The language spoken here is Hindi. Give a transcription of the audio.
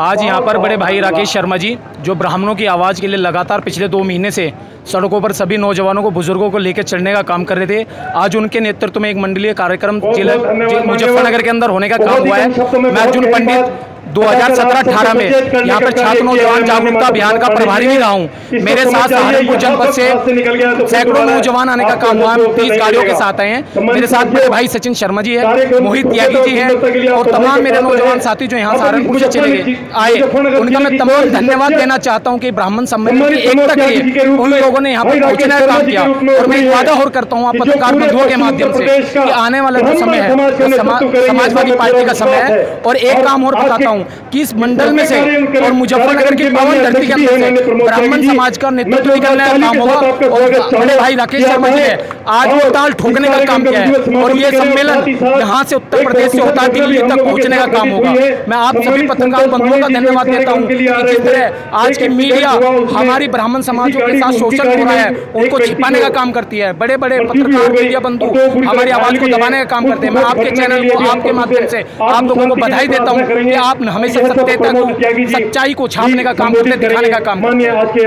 आज यहाँ पर बड़े भाई राकेश शर्मा जी जो ब्राह्मणों की आवाज़ के लिए लगातार पिछले दो महीने से सड़कों पर सभी नौजवानों को बुज़ुर्गों को लेकर चढ़ने का काम कर रहे थे आज उनके नेतृत्व में एक मंडलीय कार्यक्रम जिला मुजफ्फरनगर के अंदर होने का काम हुआ है। मैं अर्जुन पंडित 2017-18 में। यहाँ पर छात्र नौजवान जागरूकता अभियान का प्रभारी भी रहा हूँ। मेरे साथ सहारनपुर जनपद से सैकड़ों नौजवान आने का काम हुआ तीस गाड़ियों के साथ आए हैं। मेरे साथ मेरे भाई सचिन शर्मा जी है मोहित त्यागी जी है और तमाम मेरे नौजवान साथी जो यहाँ सहारनपुर से चले आए। उनका मैं तमाम धन्यवाद देना चाहता हूँ की ब्राह्मण सम्मेलन की एकता के लिए उन लोगों ने यहाँ पर पहुँचने का काम किया और मैं वादा और करता हूँ पत्रकार बंधुओं के माध्यम से कि आने वाला जो समय है समाजवादी पार्टी का समय है और एक काम और बताता हूँ कि इस मंडल में से और मुजफ्फरनगर के पावन धरती के अंदर ब्राह्मण समाज का नेतृत्व निकलने का काम होगा। और बड़े भाई राकेश शर्मा जी है। आज वो ताल ठोकने का काम किया है? और ये सम्मेलन यहाँ से उत्तर प्रदेश से होता दिल्ली तक पहुँचने का काम होगा। मैं आप सभी पत्रकार बंधुओं का धन्यवाद देता हूँ जिस तरह आज की मीडिया हमारी ब्राह्मण समाजों के साथ शोषण हो रहा है उनको छिपाने का काम करती है। बड़े बड़े पत्रकार मीडिया बंधु हमारी आवाज़ को दबाने का काम करते हैं। मैं आपके चैनल को आपके माध्यम से आप लोगों को बधाई देता हूँ कि आप हमेशा सत्यता को सच्चाई को छापने का काम करते दिखाने का काम करते।